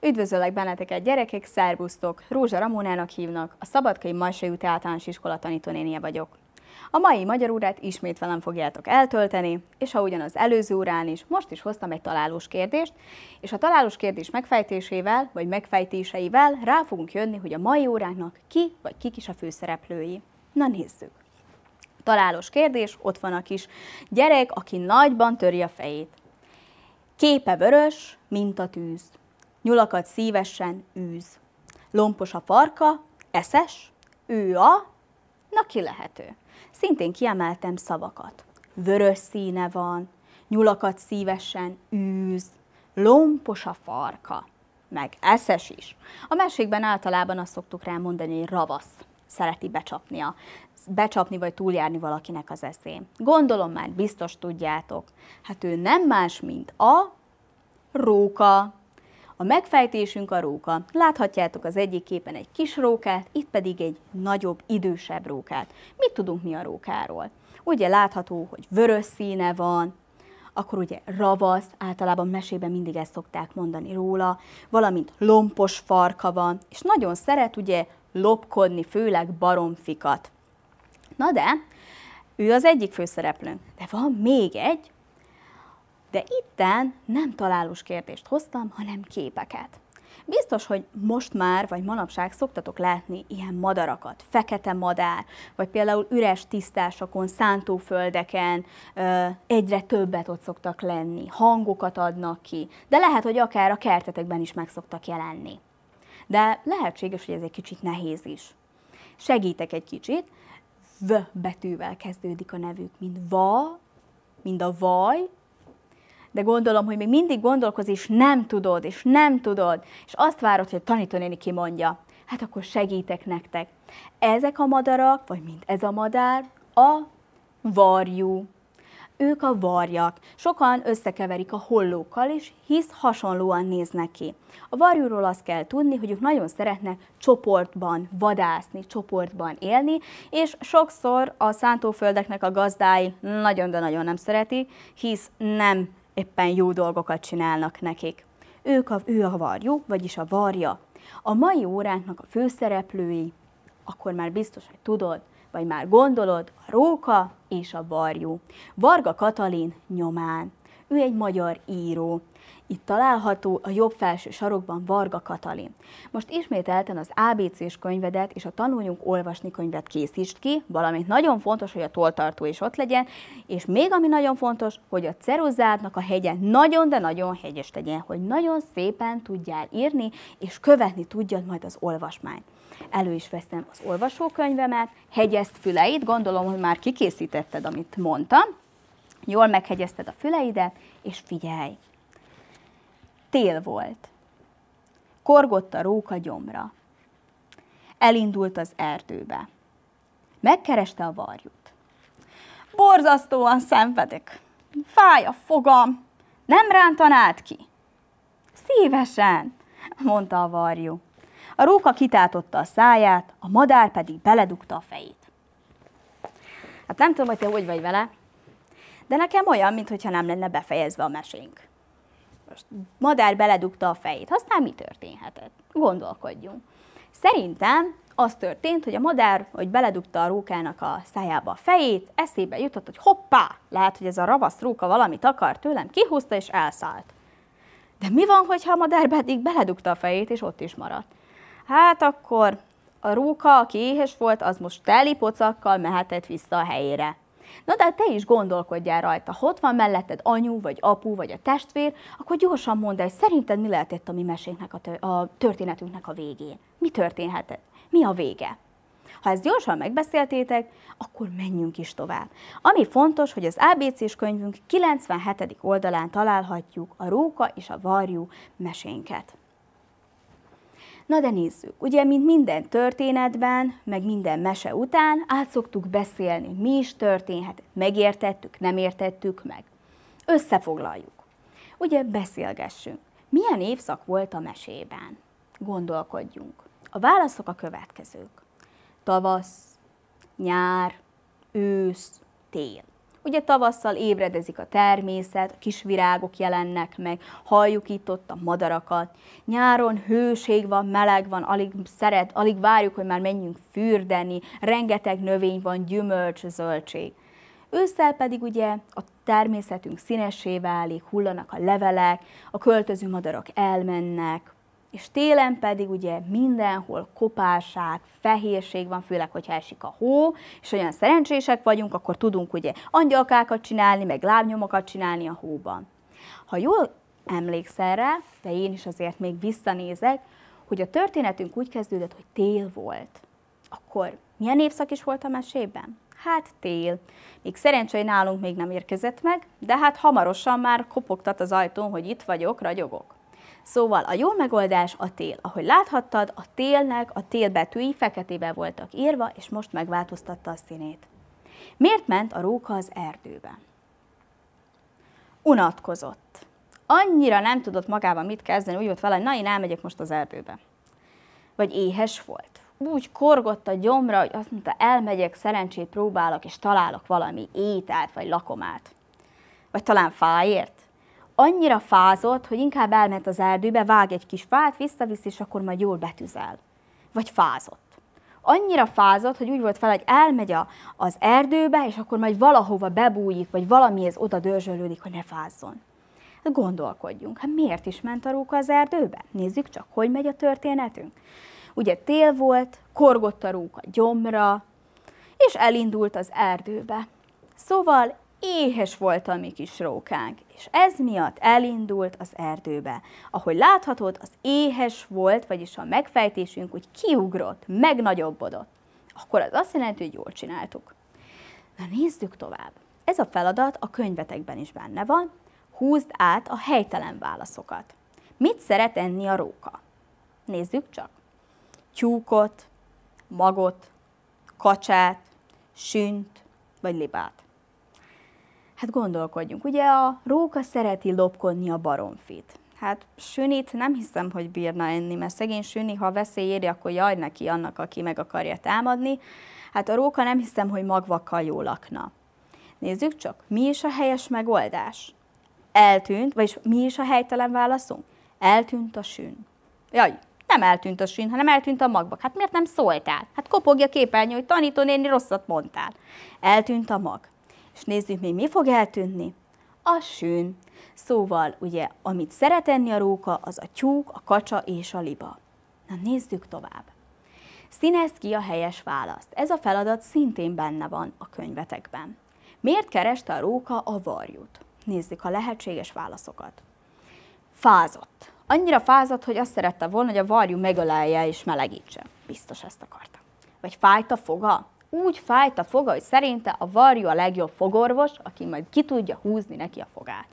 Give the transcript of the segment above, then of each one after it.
Üdvözöllek benneteket gyerekek, szervusztok! Rózsa Ramónának hívnak, a Szabadkai Majsai út általános iskola tanítónénie vagyok. A mai magyar órát ismét velem fogjátok eltölteni, és ha ugyan az előző órán is, most is hoztam egy találós kérdést, és a találós kérdés megfejtésével, vagy megfejtéseivel rá fogunk jönni, hogy a mai óránknak ki vagy kik is a főszereplői. Na nézzük! Találós kérdés, ott van a kis gyerek, aki nagyban töri a fejét. Képe vörös, mint a tűz. Nyulakat szívesen űz. Lompos a farka, eszes, ő a, na ki lehető. Szintén kiemeltem szavakat. Vörös színe van, nyulakat szívesen űz, lompos a farka, meg eszes is. A mesékben általában azt szoktuk rá mondani, hogy ravasz szereti becsapni, a, becsapni vagy túljárni valakinek az eszén. Gondolom már biztos tudjátok. Hát ő nem más, mint a róka. A megfejtésünk a róka. Láthatjátok az egyik képen egy kis rókát, itt pedig egy nagyobb, idősebb rókát. Mit tudunk mi a rókáról? Ugye látható, hogy vörös színe van, akkor ugye ravasz, általában mesében mindig ezt szokták mondani róla, valamint lompos farka van, és nagyon szeret ugye lopkodni, főleg baromfikat. Na de, ő az egyik főszereplőnk, de van még egy, de itten nem találós kérdést hoztam, hanem képeket. Biztos, hogy most már, vagy manapság szoktatok látni ilyen madarakat, fekete madár, vagy például üres tisztásokon, szántóföldeken egyre többet ott szoktak lenni, hangokat adnak ki, de lehet, hogy akár a kertetekben is meg szoktak jelenni. De lehetséges, hogy ez egy kicsit nehéz is. Segítek egy kicsit, V betűvel kezdődik a nevük, mint va, mint a vaj, de gondolom, hogy még mindig gondolkoz, és nem tudod, és nem tudod, és azt várod, hogy a tanítónéni kimondja. Hát akkor segítek nektek. Ezek a madarak, vagy mint ez a madár, a varjú. Ők a varjak. Sokan összekeverik a hollókkal is, hisz hasonlóan néznek ki. A varjúról azt kell tudni, hogy ők nagyon szeretnek csoportban vadászni, csoportban élni, és sokszor a szántóföldeknek a gazdái nagyon, de nagyon nem szeretik, hisz nem éppen jó dolgokat csinálnak nekik. Ők a, ő a varjú, vagyis a varja. A mai óránknak a főszereplői, akkor már biztos, hogy tudod, vagy már gondolod, a róka és a varjú. Varga Katalin nyomán. Ő egy magyar író. Itt található a jobb felső sarokban Varga Katalin. Most ismételten az ABC-s könyvedet és a Tanuljunk olvasni könyvet készítsd ki, valamint nagyon fontos, hogy a toltartó is ott legyen, és még ami nagyon fontos, hogy a ceruzádnak a hegye nagyon, de nagyon hegyes legyen, hogy nagyon szépen tudjál írni, és követni tudjad majd az olvasmányt. Elő is veszem az olvasókönyvemet, hegyezt füleit, gondolom, hogy már kikészítetted, amit mondtam, jól meghegyezted a füleidet, és figyelj! Tél volt. Korgott a róka gyomra. Elindult az erdőbe. Megkereste a varjút. Borzasztóan szenvedek. Fáj a fogam. Nem rántanád ki? Szívesen, mondta a varjú. A róka kitátotta a száját, a madár pedig beledugta a fejét. Hát nem tudom, hogy te hogy vagy vele, de nekem olyan, mintha nem lenne befejezve a mesénk. Most madár beledugta a fejét, aztán mi történhetett? Gondolkodjunk. Szerintem az történt, hogy a madár, hogy beledugta a rókának a szájába a fejét, eszébe jutott, hogy hoppá, lehet, hogy ez a ravasz róka valamit akar tőlem, kihúzta és elszállt. De mi van, hogyha a madár pedig beledugta a fejét, és ott is maradt? Hát akkor a róka, aki éhes volt, az most teli pocakkal mehetett vissza a helyére. Na de te is gondolkodjál rajta, ha ott van melletted anyu, vagy apu, vagy a testvér, akkor gyorsan mondd el, szerinted mi lehetett a mi mesénknek, a, tör- a történetünknek a végén? Mi történhetett? Mi a vége? Ha ezt gyorsan megbeszéltétek, akkor menjünk is tovább. Ami fontos, hogy az ABC-s könyvünk 97. oldalán találhatjuk a róka és a varjú mesénket. Na de nézzük, ugye, mint minden történetben, meg minden mese után át szoktuk beszélni, mi is történhet, megértettük, nem értettük meg. Összefoglaljuk. Ugye beszélgessünk. Milyen évszak volt a mesében? Gondolkodjunk. A válaszok a következők. Tavasz, nyár, ősz, tél. Ugye tavasszal ébredezik a természet, a kis virágok jelennek meg, halljuk itt ott a madarakat. Nyáron hőség van, meleg van, alig szeret, alig várjuk, hogy már menjünk fürdeni, rengeteg növény van, gyümölcs, zöldség. Ősszel pedig ugye a természetünk színessé válik, hullanak a levelek, a költöző madarak elmennek, és télen pedig ugye mindenhol kopárság, fehérség van, főleg, hogyha esik a hó, és olyan szerencsések vagyunk, akkor tudunk ugye angyalkákat csinálni, meg lábnyomokat csinálni a hóban. Ha jól emlékszel rá, de én is azért még visszanézek, hogy a történetünk úgy kezdődött, hogy tél volt. Akkor milyen évszak is volt a mesében? Hát tél. Még szerencsé, nálunk még nem érkezett meg, de hát hamarosan már kopogtat az ajtón, hogy itt vagyok, ragyogok. Szóval a jó megoldás a tél. Ahogy láthattad, a télnek a tél betűi feketébe voltak írva, és most megváltoztatta a színét. Miért ment a róka az erdőbe? Unatkozott. Annyira nem tudott magában mit kezdeni, úgy volt vele, hogy na én elmegyek most az erdőbe. Vagy éhes volt. Úgy korgott a gyomra, hogy azt mondta, elmegyek, szerencsét próbálok, és találok valami ételt, vagy lakomát. Vagy talán fáért annyira fázott, hogy inkább elment az erdőbe, vág egy kis fát, visszavisz, és akkor majd jól betüzel. Vagy fázott. Annyira fázott, hogy úgy volt fel, hogy elmegy a, az erdőbe, és akkor majd valahova bebújik, vagy valamihez oda dörzsölődik, hogy ne fázzon. Hát gondolkodjunk, hát miért is ment a róka az erdőbe? Nézzük csak, hogy megy a történetünk. Ugye tél volt, korgott a róka gyomra, és elindult az erdőbe. Szóval éhes volt a mi kis rókánk, és ez miatt elindult az erdőbe. Ahogy láthatod, az éhes volt, vagyis a megfejtésünk úgy kiugrott, megnagyobbodott. Akkor az azt jelenti, hogy jól csináltuk. Na nézzük tovább. Ez a feladat a könyvetekben is benne van. Húzd át a helytelen válaszokat. Mit szeret enni a róka? Nézzük csak. Tyúkot, magot, kacsát, sünt vagy libát. Hát gondolkodjunk, ugye a róka szereti lopkodni a baromfit. Hát sünit nem hiszem, hogy bírna enni, mert szegény süni, ha veszély éri, akkor jaj neki annak, aki meg akarja támadni. Hát a róka nem hiszem, hogy magvakkal jól lakna. Nézzük csak, mi is a helyes megoldás? Eltűnt, vagyis mi is a helytelen válaszunk? Eltűnt a sün. Jaj, nem eltűnt a sün, hanem eltűnt a magvak. Hát miért nem szóltál? Hát kopogja képernyő, hogy tanítónéni rosszat mondtál. Eltűnt a mag. És nézzük még, mi fog eltűnni? A sűn. Szóval, ugye, amit szeret enni a róka, az a tyúk, a kacsa és a liba. Na nézzük tovább. Színezd ki a helyes választ. Ez a feladat szintén benne van a könyvetekben. Miért kereste a róka a varjút? Nézzük a lehetséges válaszokat. Fázott. Annyira fázott, hogy azt szerette volna, hogy a varjú megölelje és melegítse. Biztos ezt akarta. Vagy fájt a foga? Úgy fájt a foga, hogy szerinte a varjú a legjobb fogorvos, aki majd ki tudja húzni neki a fogát.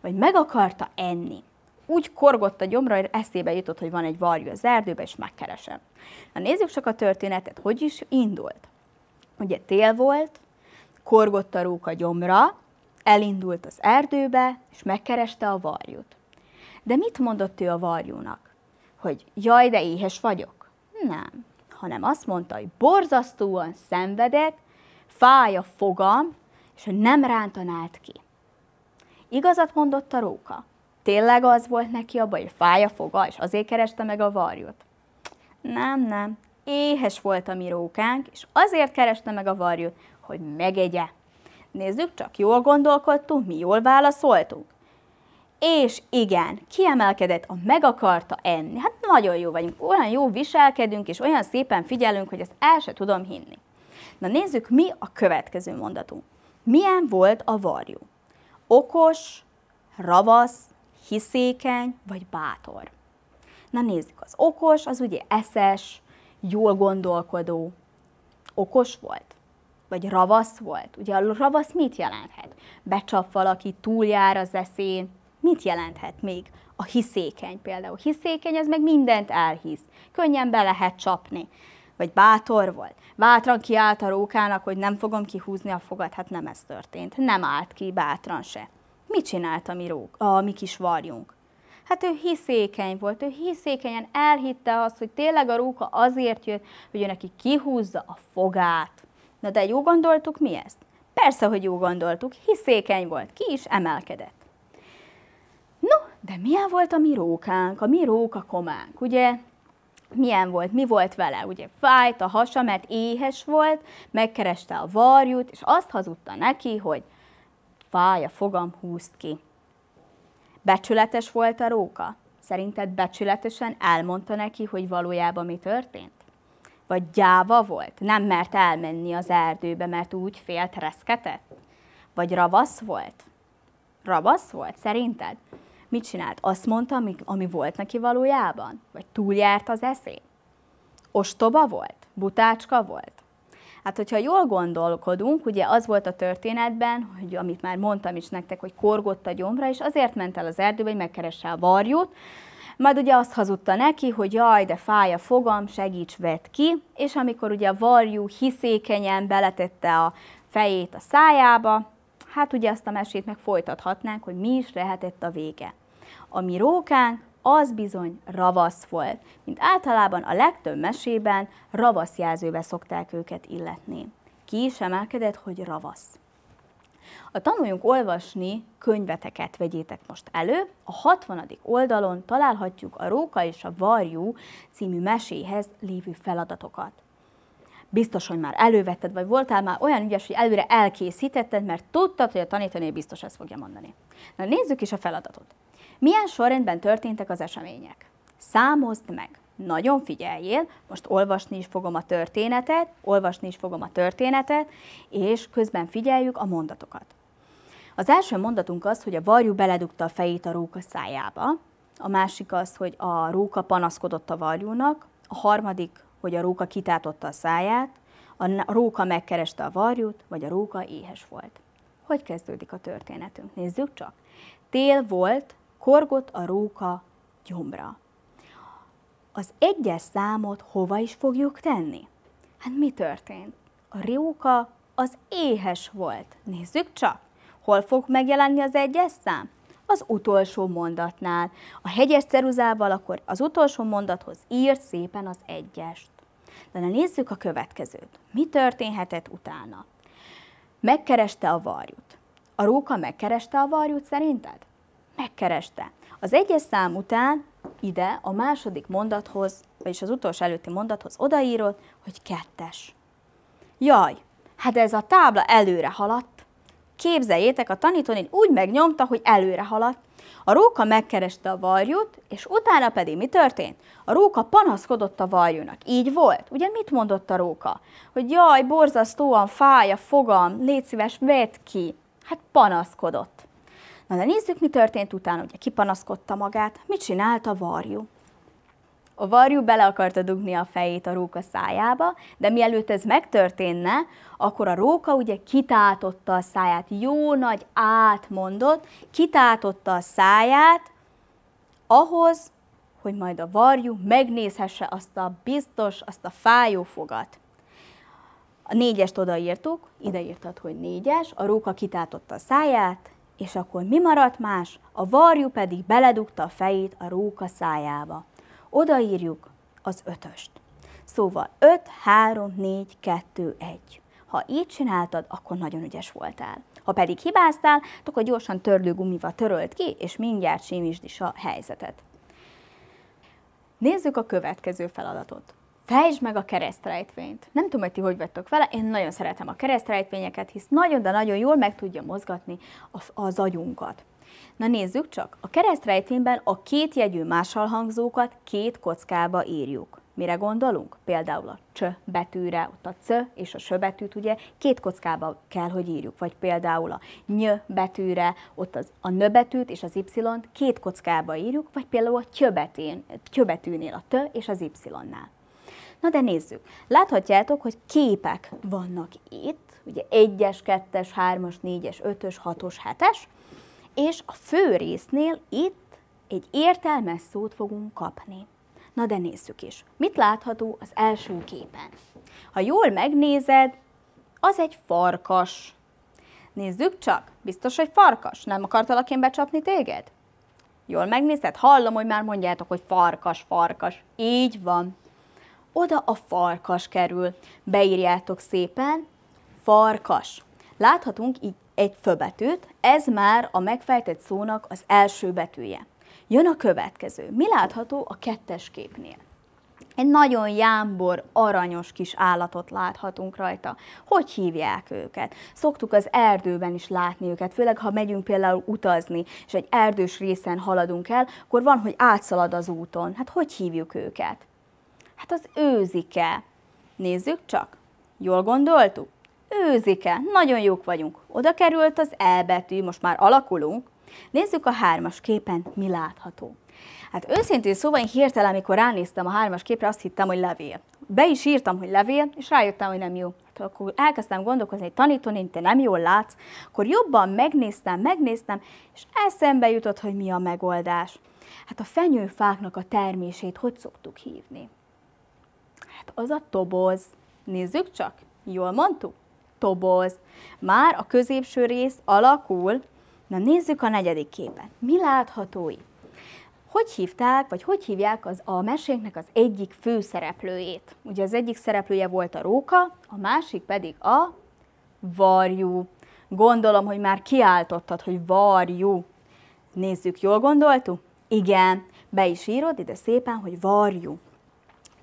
Vagy meg akarta enni. Úgy korgott a gyomra, hogy eszébe jutott, hogy van egy varjú az erdőben, és megkeresem. Na nézzük csak a történetet, hogy is indult. Ugye tél volt, korgott a róka gyomra, elindult az erdőbe, és megkereste a varjút. De mit mondott ő a varjúnak? Hogy jaj, de éhes vagyok? Nem hanem azt mondta, hogy borzasztóan szenvedek, fáj a fogam, és hogy nem rántanált ki. Igazat mondott a róka. Tényleg az volt neki a baj, hogy fáj a foga, és azért kereste meg a varjút. Nem, nem. Éhes volt a mi rókánk, és azért kereste meg a varjút, hogy megegye. Nézzük csak, jól gondolkodtunk, mi jól válaszoltunk. És igen, kiemelkedett, a meg akarta enni. Hát nagyon jó vagyunk, olyan jó viselkedünk, és olyan szépen figyelünk, hogy ezt el se tudom hinni. Na nézzük, mi a következő mondatunk. Milyen volt a varjú? Okos, ravasz, hiszékeny vagy bátor? Na nézzük, az okos, az ugye eszes, jól gondolkodó. Okos volt? Vagy ravasz volt? Ugye a ravasz mit jelenthet? Becsap valaki, túljár az eszén, Mit jelenthet még a hiszékeny például? Hiszékeny, az meg mindent elhisz. Könnyen be lehet csapni. Vagy bátor volt. Bátran kiállt a rókának, hogy nem fogom kihúzni a fogat. Hát nem ez történt. Nem állt ki bátran se. Mit csinált a mi, rók, a mi kis varjunk? Hát ő hiszékeny volt, ő hiszékenyen elhitte azt, hogy tényleg a róka azért jött, hogy ő neki kihúzza a fogát. Na de jó gondoltuk mi ezt? Persze, hogy jó gondoltuk, hiszékeny volt, ki is emelkedett. De milyen volt a mi rókánk, a mi róka kománk, ugye? Milyen volt, mi volt vele? Ugye fájt a hasa, mert éhes volt, megkereste a varjút, és azt hazudta neki, hogy fáj a fogam, húzt ki. Becsületes volt a róka? Szerinted becsületesen elmondta neki, hogy valójában mi történt? Vagy gyáva volt? Nem mert elmenni az erdőbe, mert úgy félt reszketett? Vagy ravasz volt? Ravasz volt, szerinted? Mit csinált? Azt mondta, ami, ami volt neki valójában? Vagy túljárt az eszén? Ostoba volt? Butácska volt? Hát, hogyha jól gondolkodunk, ugye az volt a történetben, hogy amit már mondtam is nektek, hogy korgott a gyomra, és azért ment el az erdőbe, hogy megkeresse a varjút, majd ugye azt hazudta neki, hogy jaj, de fáj a fogam, segíts, vedd ki, és amikor ugye a varjú hiszékenyen beletette a fejét a szájába, hát ugye azt a mesét meg folytathatnánk, hogy mi is lehetett a vége. A mi rókánk az bizony ravasz volt, mint általában a legtöbb mesében ravaszjelzőbe szokták őket illetni. Ki is emelkedett, hogy ravasz. A Tanuljunk olvasni könyveteket vegyétek most elő. A 60. oldalon találhatjuk a Róka és a Varjú című meséhez lévő feladatokat. Biztos, hogy már elővetted, vagy voltál már olyan ügyes, hogy előre elkészítetted, mert tudtad, hogy a tanítanő biztos ezt fogja mondani. Na nézzük is a feladatot. Milyen sorrendben történtek az események? Számozd meg. Nagyon figyeljél, most olvasni is fogom a történetet, olvasni is fogom a történetet, és közben figyeljük a mondatokat. Az első mondatunk az, hogy a varjú beledugta a fejét a róka szájába, a másik az, hogy a róka panaszkodott a varjúnak, a harmadik, hogy a róka kitátotta a száját, a róka megkereste a varjút, vagy a róka éhes volt. Hogy kezdődik a történetünk? Nézzük csak. Tél volt, korgott a róka gyomra. Az egyes számot hova is fogjuk tenni? Hát mi történt? A róka az éhes volt. Nézzük csak. Hol fog megjelenni az egyes szám? Az utolsó mondatnál. A hegyes ceruzával akkor az utolsó mondathoz írt szépen az egyest. De nézzük a következőt. Mi történhetett utána? Megkereste a varjút. A róka megkereste a varjút szerinted? Megkereste. Az egyes szám után ide a második mondathoz, vagyis az utolsó előtti mondathoz odaírod, hogy kettes. Jaj, hát ez a tábla előre haladt. Képzeljétek, a tanítónéni úgy megnyomta, hogy előre haladt. A róka megkereste a varjút, és utána pedig mi történt? A róka panaszkodott a varjúnak. Így volt. Ugye mit mondott a róka? Hogy jaj, borzasztóan fáj a fogam, légy szíves, vedd ki. Hát panaszkodott. Na de nézzük, mi történt utána. Ugye kipanaszkodta magát. Mit csinált a varjú? A varjú bele akarta dugni a fejét a róka szájába, de mielőtt ez megtörténne, akkor a róka ugye kitátotta a száját, jó nagy átmondott, kitátotta a száját ahhoz, hogy majd a varjú megnézhesse azt a biztos, azt a fájó fogat. A négyest odaírtuk, ide írtad, hogy négyes, a róka kitátotta a száját, és akkor mi maradt más? A varjú pedig beledugta a fejét a róka szájába. Odaírjuk az ötöst. Szóval 5, 3, 4, 2, 1. Ha így csináltad, akkor nagyon ügyes voltál. Ha pedig hibáztál, akkor gyorsan törlőgumival törölt ki, és mindjárt símisd is a helyzetet. Nézzük a következő feladatot. Fejtsd meg a keresztrejtvényt. Nem tudom, hogy ti hogy vettek vele, én nagyon szeretem a keresztrejtvényeket, hisz nagyon, de nagyon jól meg tudja mozgatni az agyunkat. Na nézzük csak, a keresztrejtvényben a két jegyű másalhangzókat két kockába írjuk. Mire gondolunk? Például a cs betűre, ott a c és a s betűt ugye két kockába kell, hogy írjuk. Vagy például a ny betűre, ott az, a n betűt és az y-t két kockába írjuk, vagy például a ty, betűnél a t és az y-nál. Na de nézzük. Láthatjátok, hogy képek vannak itt, ugye 1-es, 2-es, 3-as, 4-es, 5-ös, 6-os, 7-es, és a fő résznél itt egy értelmes szót fogunk kapni. Na de nézzük is. Mit látható az első képen? Ha jól megnézed, az egy farkas. Nézzük csak, biztos, hogy farkas. Nem akartalak én becsapni téged? Jól megnézed? Hallom, hogy már mondjátok, hogy farkas, farkas. Így van oda a farkas kerül. Beírjátok szépen, farkas. Láthatunk így egy főbetűt, ez már a megfejtett szónak az első betűje. Jön a következő. Mi látható a kettes képnél? Egy nagyon jámbor, aranyos kis állatot láthatunk rajta. Hogy hívják őket? Szoktuk az erdőben is látni őket, főleg ha megyünk például utazni, és egy erdős részen haladunk el, akkor van, hogy átszalad az úton. Hát hogy hívjuk őket? Hát az őzike. Nézzük csak. Jól gondoltuk? Őzike. Nagyon jók vagyunk. Oda került az elbetű, most már alakulunk. Nézzük a hármas képen, mi látható. Hát őszintén szóval én hirtelen, amikor ránéztem a hármas képre, azt hittem, hogy levél. Be is írtam, hogy levél, és rájöttem, hogy nem jó. Hát akkor elkezdtem gondolkozni, hogy tanítóni, te nem jól látsz, akkor jobban megnéztem, megnéztem, és eszembe jutott, hogy mi a megoldás. Hát a fenyőfáknak a termését hogy szoktuk hívni? Hát az a toboz. Nézzük csak, jól mondtuk? Toboz. Már a középső rész alakul. Na nézzük a negyedik képen. Mi látható itt? hogy hívták, vagy hogy hívják az a mesénknek az egyik főszereplőjét. Ugye az egyik szereplője volt a róka, a másik pedig a varjú. Gondolom, hogy már kiáltottad, hogy varjú. Nézzük, jól gondoltuk? Igen, be is írod ide szépen, hogy varjú.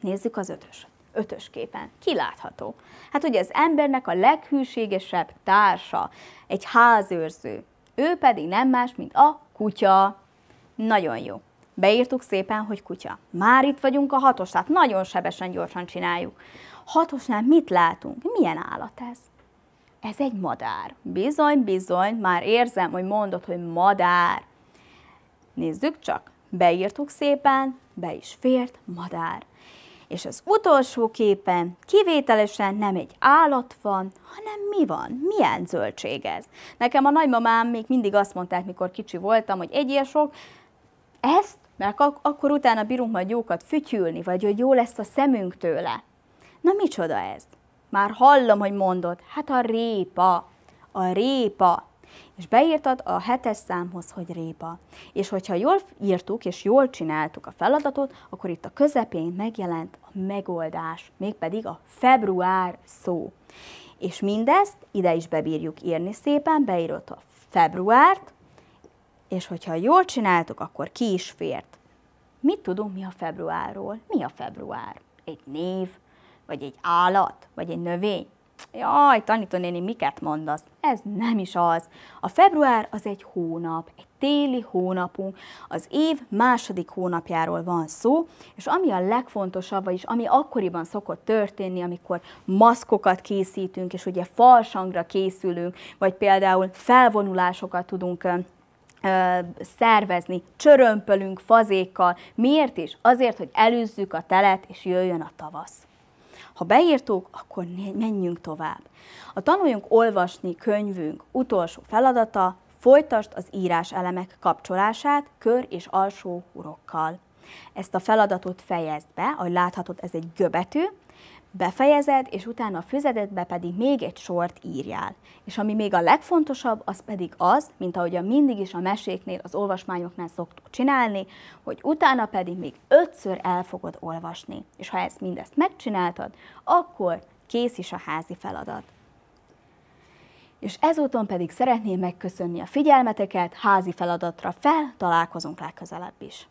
Nézzük az ötös. Ötös képen. Ki látható? Hát ugye az embernek a leghűségesebb társa, egy házőrző. Ő pedig nem más, mint a kutya. Nagyon jó. Beírtuk szépen, hogy kutya. Már itt vagyunk a hatosnál, nagyon sebesen, gyorsan csináljuk. Hatosnál mit látunk? Milyen állat ez? Ez egy madár. Bizony, bizony, már érzem, hogy mondod, hogy madár. Nézzük csak. Beírtuk szépen, be is fért, madár. És az utolsó képen kivételesen nem egy állat van, hanem mi van? Milyen zöldség ez? Nekem a nagymamám még mindig azt mondták, mikor kicsi voltam, hogy egyél sok, ezt mert ak- akkor utána bírunk majd jókat fütyülni, vagy hogy jó lesz a szemünk tőle. Na micsoda ez? Már hallom, hogy mondod, hát a répa, a répa. És beírtad a hetes számhoz, hogy répa. És hogyha jól írtuk és jól csináltuk a feladatot, akkor itt a közepén megjelent a megoldás, mégpedig a február szó. És mindezt ide is bebírjuk írni szépen, beírod a februárt, és hogyha jól csináltuk, akkor ki is fért. Mit tudunk mi a februárról? Mi a február? Egy név? Vagy egy állat? Vagy egy növény? Jaj, tanítónéni, miket mondasz? Ez nem is az. A február az egy hónap, egy téli hónapunk, az év második hónapjáról van szó, és ami a legfontosabb, vagyis ami akkoriban szokott történni, amikor maszkokat készítünk, és ugye falsangra készülünk, vagy például felvonulásokat tudunk szervezni, csörömpölünk fazékkal. Miért is? Azért, hogy előzzük a telet, és jöjjön a tavasz. Ha beírtuk, akkor menjünk tovább. A Tanuljunk olvasni könyvünk utolsó feladata, folytasd az írás elemek kapcsolását kör és alsó urokkal. Ezt a feladatot fejezd be, ahogy láthatod, ez egy göbetű, befejezed, és utána a füzetedbe pedig még egy sort írjál. És ami még a legfontosabb, az pedig az, mint ahogy mindig is a meséknél, az olvasmányoknál szoktuk csinálni, hogy utána pedig még ötször el fogod olvasni. És ha ezt mindezt megcsináltad, akkor kész is a házi feladat. És ezúton pedig szeretném megköszönni a figyelmeteket, házi feladatra fel, találkozunk legközelebb is.